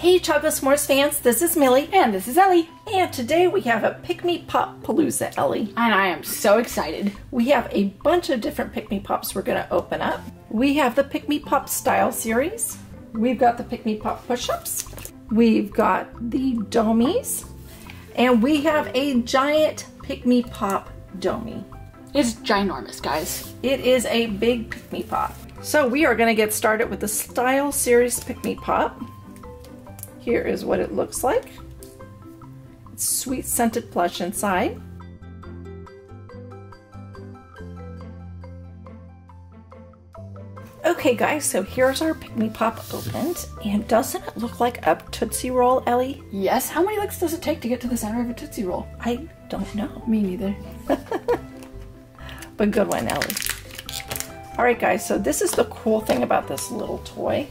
Hey Chocolate S'mores fans, this is Millie. And this is Ellie. And today we have a Pikmi Pop Palooza, Ellie. And I am so excited. We have a bunch of different Pikmi Pops we're going to open up. We have the Pikmi Pop Style series. We've got the Pikmi Pop Push-Ups. We've got the Doughmis. And we have a giant Pikmi Pop Doughmi. It's ginormous, guys. It is a big Pikmi Pop. So we are going to get started with the Style Series Pikmi Pop. Here is what it looks like. It's sweet scented plush inside. Okay guys, so here's our Pikmi Pop opened. And doesn't it look like a Tootsie Roll, Ellie? Yes, how many licks does it take to get to the center of a Tootsie Roll? I don't know. Me neither. but good one, Ellie. Alright guys, so this is the cool thing about this little toy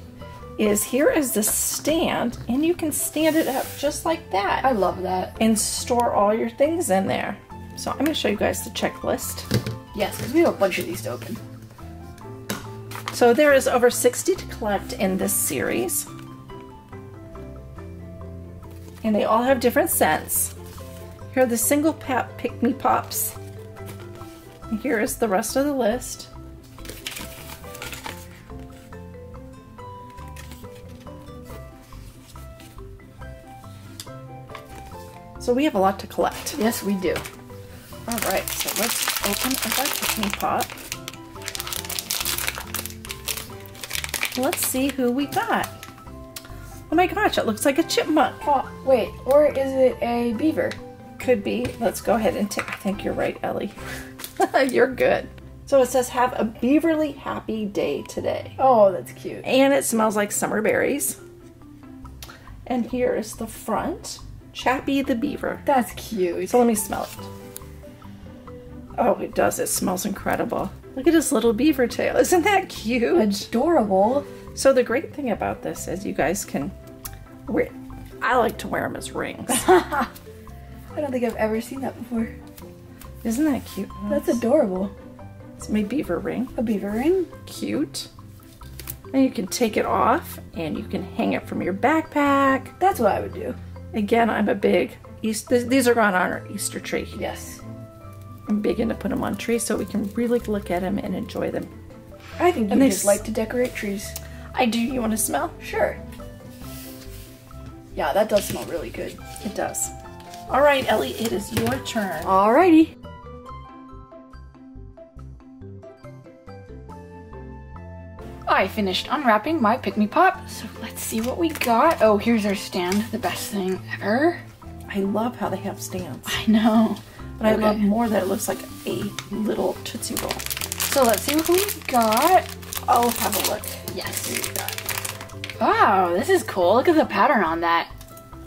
is here is the stand and you can stand it up just like that. I love that. And store all your things in there. So I'm going to show you guys the checklist. Yes, because we have a bunch of these to open. So there is over 60 to collect in this series. And they all have different scents. Here are the single pap Pikmi Pops. And here is the rest of the list. So we have a lot to collect. Yes, we do. All right, so let's open up our Pick pot. Let's see who we got. Oh my gosh, it looks like a chipmunk. Oh, wait, or is it a beaver? Could be. Let's go ahead and take. I think you're right, Ellie. you're good. So it says, have a beaverly happy day today. Oh, that's cute. And it smells like summer berries. And here is the front. Chappie the Beaver. That's cute. So let me smell it. Oh, it does. It smells incredible. Look at his little beaver tail. Isn't that cute? Adorable. So the great thing about this is you guys can wear I like to wear them as rings. I don't think I've ever seen that before. Isn't that cute? That's adorable. It's my beaver ring. A beaver ring? Cute. And you can take it off and you can hang it from your backpack. That's what I would do. Again, I'm a big Easter. These are going on our Easter tree. Yes. I'm big into put them on trees so we can really look at them and enjoy them. I think and you just like to decorate trees. I do. You want to smell? Sure. Yeah, that does smell really good. It does. All right, Ellie, it is your turn. Alrighty. I finished unwrapping my Pikmi Pop, so let's see what we got. Oh, here's our stand, the best thing ever. I love how they have stands. I know. But okay. I love more that it looks like a little Tootsie Roll. So let's see what we got. Oh, have a look. Yes. Wow, this is cool. Look at the pattern on that.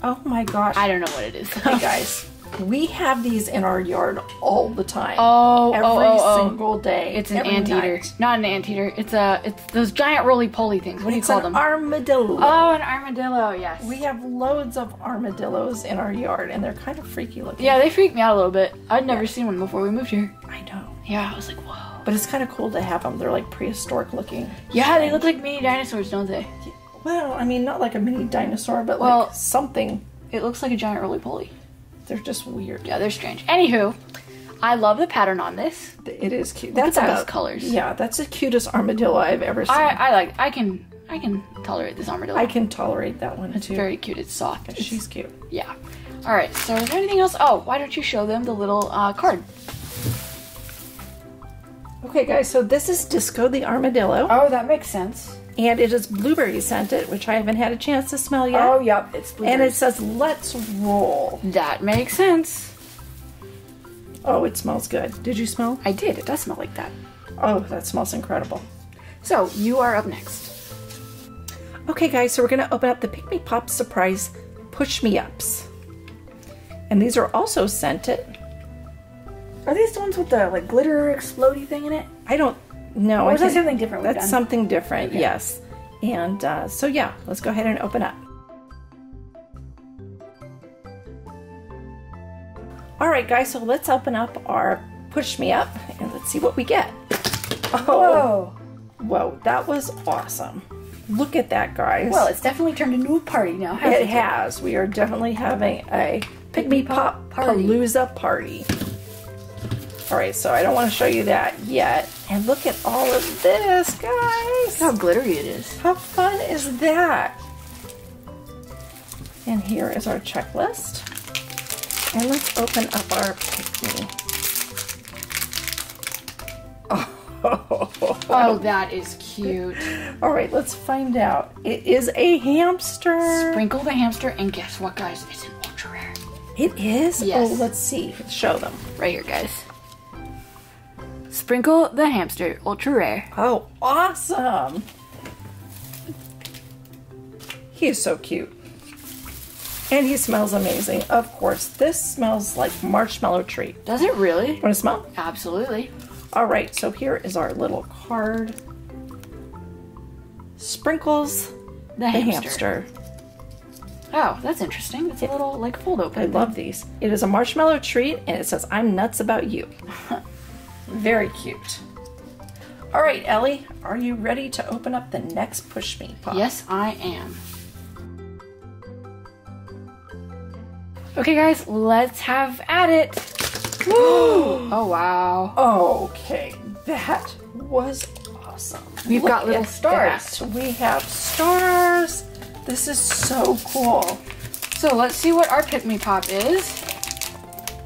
Oh my gosh. I don't know what it is. Hey guys, we have these in our yard all the time. Oh, oh every oh, oh, single day. It's an anteater. Not an anteater. It's a it's those giant roly poly things. What do you call them? Armadillo. Oh, an armadillo. Yes. We have loads of armadillos in our yard, and they're kind of freaky looking. Yeah, they freak me out a little bit. I'd never yeah. seen one before we moved here. I know. Yeah, I was like, whoa. But it's kind of cool to have them. They're like prehistoric looking. Yeah, they look like mini dinosaurs, don't they? Well, I mean, not like a mini dinosaur, but well, like something. It looks like a giant roly poly. They're just weird. Yeah, they're strange. Anywho, I love the pattern on this. It is cute. Look that's about colors. Yeah, that's the cutest armadillo I've ever seen. I, I like. I can. I can tolerate this armadillo. I can tolerate that one it's too. very cute. It's soft. It's, she's cute. Yeah. All right. So is there anything else? Oh, why don't you show them the little uh, card? Okay, guys. So this is Disco the armadillo. Oh, that makes sense. And it is blueberry scented, which I haven't had a chance to smell yet. Oh, yep, it's blueberry. And it says, let's roll. That makes sense. Oh, it smells good. Did you smell? I did. It does smell like that. Oh, that smells incredible. So, you are up next. Okay, guys, so we're going to open up the Pikmi Pop Surprise Push Me Ups. And these are also scented. Are these the ones with the like glitter explodey thing in it? I don't know. Or is that something different? That's something different, okay. yes. And uh, so, yeah, let's go ahead and open up. All right, guys, so let's open up our Push Me Up and let's see what we get. Oh, whoa. Whoa, that was awesome. Look at that, guys. Well, it's definitely turned into a party now, hasn't it has. We are definitely having a Pikmi Pop Party. Palooza party. All right, so I don't want to show you that yet. And look at all of this, guys. Look how glittery it is. How fun is that? And here is our checklist. And let's open up our Pikmi. Oh, that is cute. All right, let's find out. It is a hamster. Sprinkle the hamster, and guess what, guys? It's an ultra rare. It is? Oh, yes. Oh, let's see. Show them. Right here, guys. Sprinkle the hamster, ultra rare. Oh, awesome. He is so cute. And he smells amazing. Of course, this smells like marshmallow treat. Does it really? Want to smell? Absolutely. All right, so here is our little card. Sprinkles The the hamster. hamster. Oh, that's interesting. It's a little like fold open. I love these. It is a marshmallow treat and it says, I'm nuts about you. Very cute. All right, Ellie, are you ready to open up the next Push Me Pop? Yes, I am. Okay, guys, let's have at it. oh wow! Okay, that was awesome. We've Look got little stars. that. We have stars. This is so cool. So let's see what our Pikmi Pop is.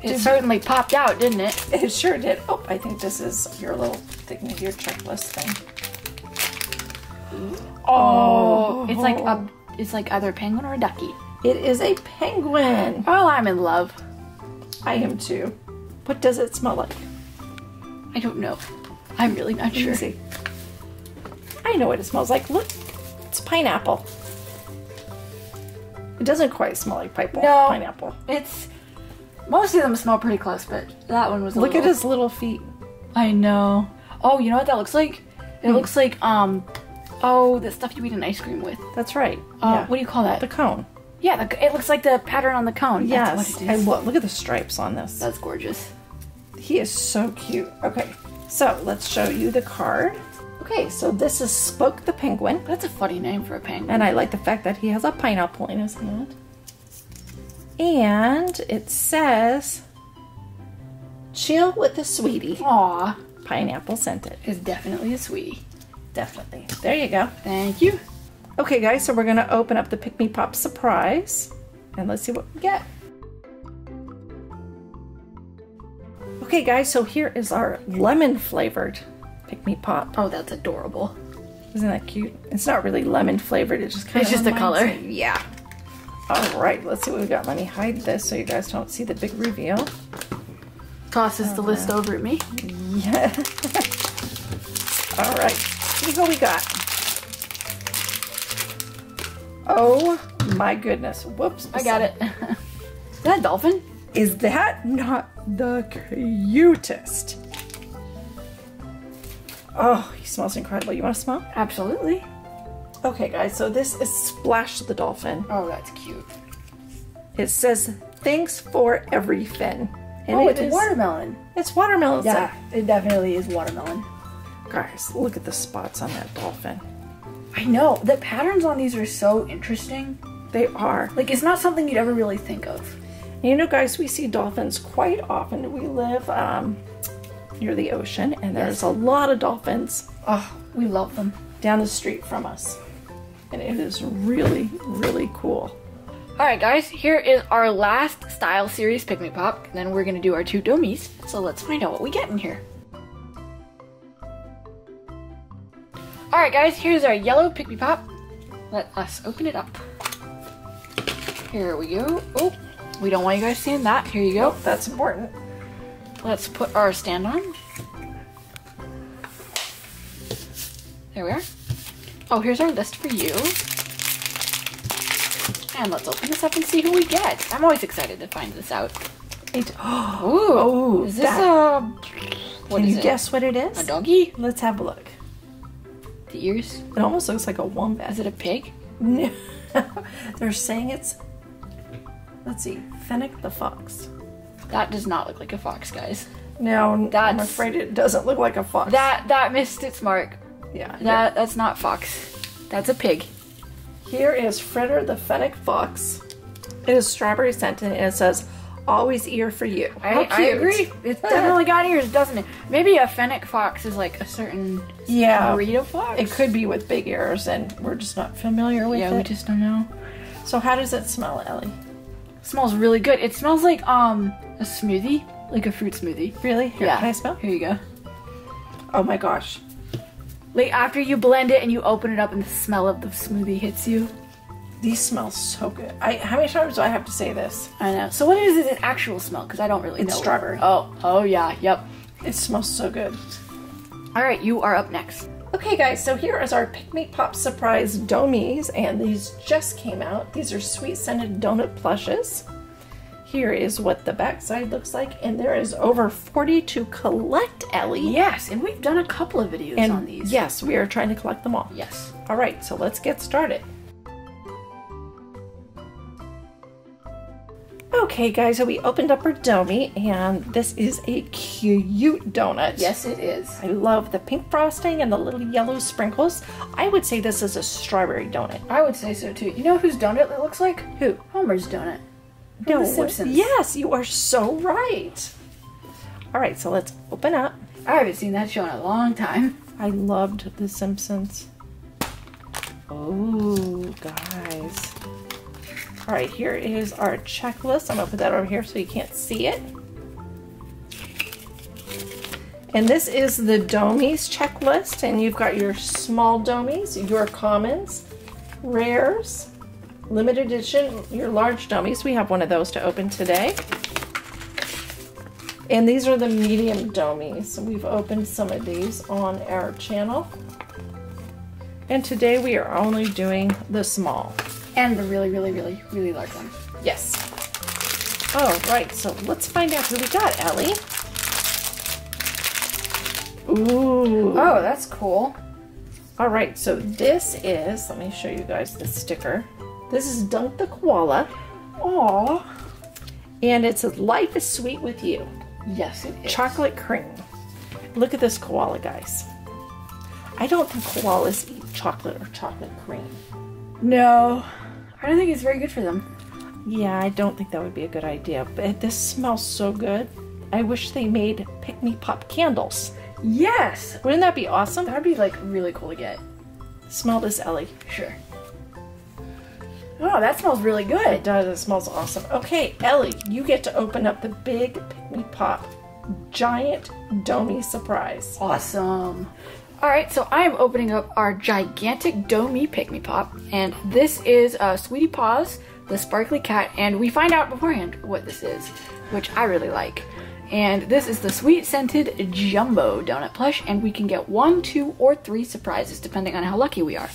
It certainly popped out, didn't it? It sure did. Oh, I think this is your little thing, your checklist thing. Oh, oh, It's like a, it's like either a penguin or a ducky. It is a penguin. Oh, I'm in love. I am too. What does it smell like? I don't know. I'm really not sure. see. I know what it smells like. Look, it's pineapple. It doesn't quite smell like pineapple. No. pineapple. It's most of them smell pretty close, but that one was. A Look at his little feet. I know. Oh, you know what that looks like? It looks like um, oh, the stuff you eat an ice cream with. That's right. Uh, What do you call that? The cone. yeah, the, it looks like the pattern on the cone. Yes. That's what it And look, look at the stripes on this. That's gorgeous. He is so cute. Okay, so let's show you the card. Okay, so this is Spoke the Penguin. That's a funny name for a penguin. And I like the fact that he has a pineapple in his hand. And it says, Chill with the sweetie. Aw, Pineapple scented. is definitely a sweetie. Definitely. There you go. Thank you. Okay, guys, so we're going to open up the Pikmi Pop surprise. And let's see what we get. Okay, guys, so here is our lemon flavored Pikmi Pop. Oh, that's adorable. Isn't that cute? It's not really lemon flavored. It just kind It's of just the color. Yeah. All right, let's see what we got. Let me hide this so you guys don't see the big reveal. Tosses the uh, list over at me. Yeah. All right, see what we got. Oh my goodness! Whoops! I got it. is that a dolphin? Is that not the cutest? Oh, he smells incredible. You want to smell? Absolutely. Okay, guys. So this is Splash the dolphin. Oh, that's cute. It says thanks for everything. And oh, it it's is- watermelon. It's watermelon. Yeah, it definitely is watermelon. Guys, look at the spots on that dolphin. I know. The patterns on these are so interesting. They are. Like, it's not something you'd ever really think of. You know, guys, we see dolphins quite often. We live um, near the ocean, and there's a lot of dolphins Oh, we love them. down the street from us. And it is really, really cool. All right, guys, here is our last style series Pikmi Pop. And then we're going to do our two Doughmis. So let's find out what we get in here. All right, guys, here's our yellow Pikmi Pop. Let us open it up. Here we go. Oh, we don't want you guys seeing that. Here you go. Oh, that's important. Let's put our stand on. There we are. Oh, here's our list for you. And let's open this up and see who we get. I'm always excited to find this out. It, oh, Ooh, Oh, is this that- a what can you it? guess what it is? A doggy? Let's have a look. The ears? It almost looks like a wombat. Is it a pig? No. They're saying it's, let's see, Fennec the fox. That does not look like a fox, guys. No, I'm afraid it doesn't look like a fox. That that missed its mark. Yeah. That that's not fox. That's a pig. Here is Fritter the Fennec Fox. It is strawberry scented and it says, always ear for you. How I, I agree. It's definitely got ears, doesn't it? Maybe a fennec fox is like a certain Yeah. breed of fox. It could be with big ears and we're just not familiar with Yeah, it. we just don't know. So how does it smell, Ellie? smells really good. It smells like um a smoothie, like a fruit smoothie. Really? Here, yeah. Can I smell? Here you go. Oh my gosh. Like after you blend it and you open it up and the smell of the smoothie hits you. These smell so good. I how many times do I have to say this? I know. So what is it actual smell? Because I don't really It's know. strawberry. Oh, oh yeah, yep. It smells so good. All right, you are up next. Okay guys, so here is our Pikmi Pop Surprise Doughmis, and these just came out. These are sweet scented donut plushes. Here is what the backside looks like, and there is over 40 to collect, Ellie. Yes, and we've done a couple of videos And on these. yes, we are trying to collect them all. Yes. All right, so let's get started. Okay, guys, so we opened up our Doughmi, and this is a cute donut. Yes, it is. I love the pink frosting and the little yellow sprinkles. I would say this is a strawberry donut. I would say so too. You know whose donut it looks like? Who? Homer's donut. Simpsons. Yes, you are so right. All right, so let's open up. I haven't seen that show in a long time. I loved The Simpsons. Oh, guys. All right, here is our checklist. I'm gonna put that over here so you can't see it. And this is the Doughmis checklist, and you've got your small Doughmis, your commons, rares, limited edition, your large Doughmis. We have one of those to open today. And these are the medium Doughmis. We've opened some of these on our channel. And today we are only doing the small. And the really, really, really, really large one. Yes. Oh, right. So let's find out who we got, Ellie. Ooh. Oh, that's cool. All right. So this is, let me show you guys the sticker. This is Dunk the Koala. Aw. And it says, Life is sweet with you. Yes, it is. Chocolate cream. Look at this koala, guys. I don't think koalas eat chocolate or chocolate cream. No, I don't think it's very good for them. Yeah, I don't think that would be a good idea. But this smells so good. I wish they made Pikmi Pop candles. Yes, Wouldn't that be awesome? that'd be like really cool to get. Smell this, Ellie. Sure. Oh, that smells really good. It does. It smells awesome. Okay, Ellie, you get to open up the big Pikmi Pop giant Doughmi surprise. Awesome. All right, so I am opening up our gigantic Doughmi Pick Me Pop, and this is uh, Sweetie Paws, the sparkly cat, and we find out beforehand what this is, which I really like. And this is the sweet scented jumbo donut plush, and we can get one, two, or three surprises depending on how lucky we are.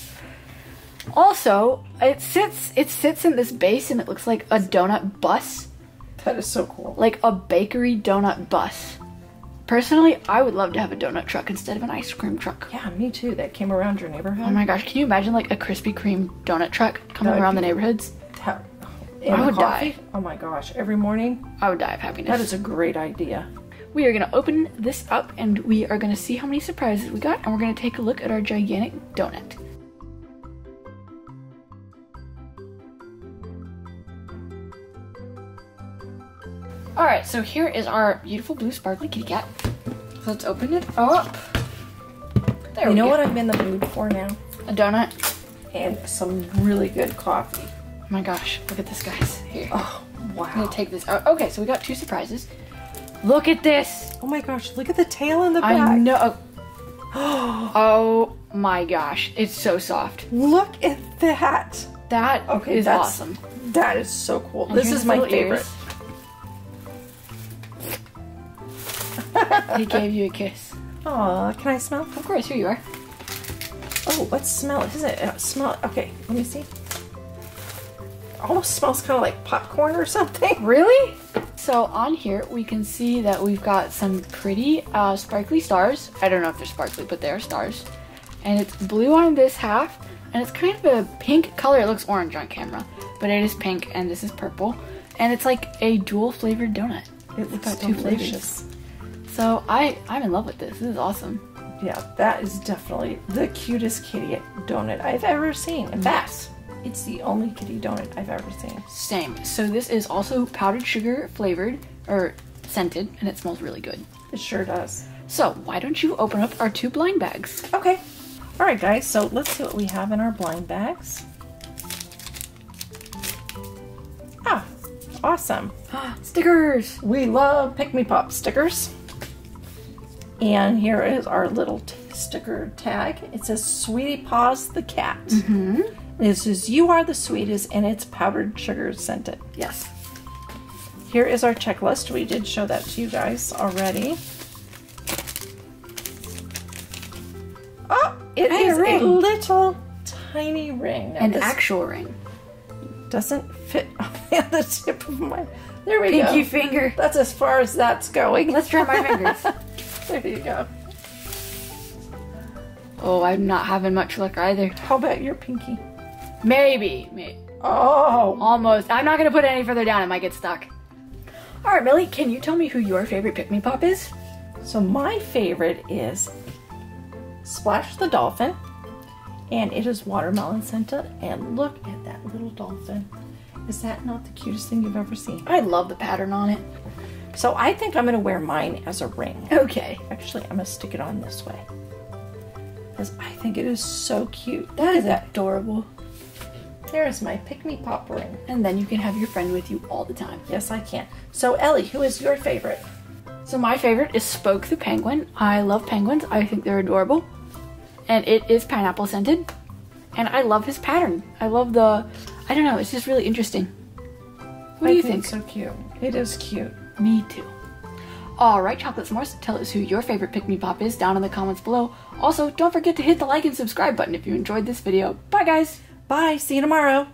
Also, it sits it sits in this base, and it looks like a donut bus, That is so cool. like a bakery donut bus. Personally, I would love to have a donut truck instead of an ice cream truck. Yeah, me too. That came around your neighborhood. Oh my gosh, can you imagine like a Krispy Kreme donut truck coming That around the neighborhoods? How- I would coffee? die. Oh my gosh, every morning? I would die of happiness. That is a great idea. we are gonna open this up and we are gonna see how many surprises we got and we're gonna take a look at our gigantic donut. Alright, so here is our beautiful blue sparkly kitty cat. Let's open it up. There You know go. what I'm in the mood for now? A donut. And some really good coffee. Oh my gosh, look at this, guys. Here. Oh, wow. I'm gonna take this out. Okay, so we got two surprises. Look at this. Oh my gosh, look at the tail in the back. I know. Oh my gosh, it's so soft. Look at that. That is Okay, that's- awesome. That is so cool. And this is my favorite. ears. He gave you a kiss. Aw, can I smell? Of course, here you are. Oh, let's smell it. Is it uh, smell? Okay, let me see. Almost smells kind of like popcorn or something. Really? So on here, we can see that we've got some pretty uh, sparkly stars. I don't know if they're sparkly, but they are stars. And it's blue on this half, and it's kind of a pink color. It looks orange on camera, but it is pink, and this is purple. And it's like a dual flavored donut. It looks got two delicious. So I, I'm in love with this. This is awesome. Yeah, that is definitely the cutest kitty donut I've ever seen. In fact, it's the only kitty donut I've ever seen. Same. So this is also powdered sugar flavored or scented, and it smells really good. It sure does. So why don't you open up our two blind bags? Okay. All right, guys, so let's see what we have in our blind bags. Ah, awesome. Stickers. We love Pikmi Pop stickers. And here is our little sticker tag. It says Sweetie Paws the cat. Mm-hmm. It says You are the sweetest, and it's powdered sugar scented. Yes. Here is our checklist. We did show that to you guys already. Oh, it Hey, is a a, little tiny ring. Now, An this actual ring. doesn't fit on the tip of my. There we Pinky go. finger. That's as far as that's going. Let's try my fingers. There you go. oh, I'm not having much luck either. How about your pinky? Maybe. Maybe. Oh, Almost. I'm not gonna put it any further down. It might get stuck. All right, Millie. Can you tell me who your favorite Pikmi Pop is? so my favorite is Splash the Dolphin, and it is watermelon scented. And look at that little dolphin. Is that not the cutest thing you've ever seen? I love the pattern on it. So I think I'm gonna wear mine as a ring. Okay. Actually, I'm gonna stick it on this way. Because I think it is so cute. That is adorable. There's my Pikmi Pop ring. And then you can have your friend with you all the time. Yes, I can. So Ellie, who is your favorite? So my favorite is Spoke the Penguin. I love penguins. I think they're adorable. And it is pineapple scented. And I love his pattern. I love the I don't know, it's just really interesting. What do I you think? it's so cute. It is cute. Me too. Alright, Chocolate S'mores, tell us who your favorite Pikmi Pop is down in the comments below. Also, don't forget to hit the like and subscribe button if you enjoyed this video. Bye guys! Bye. See you tomorrow.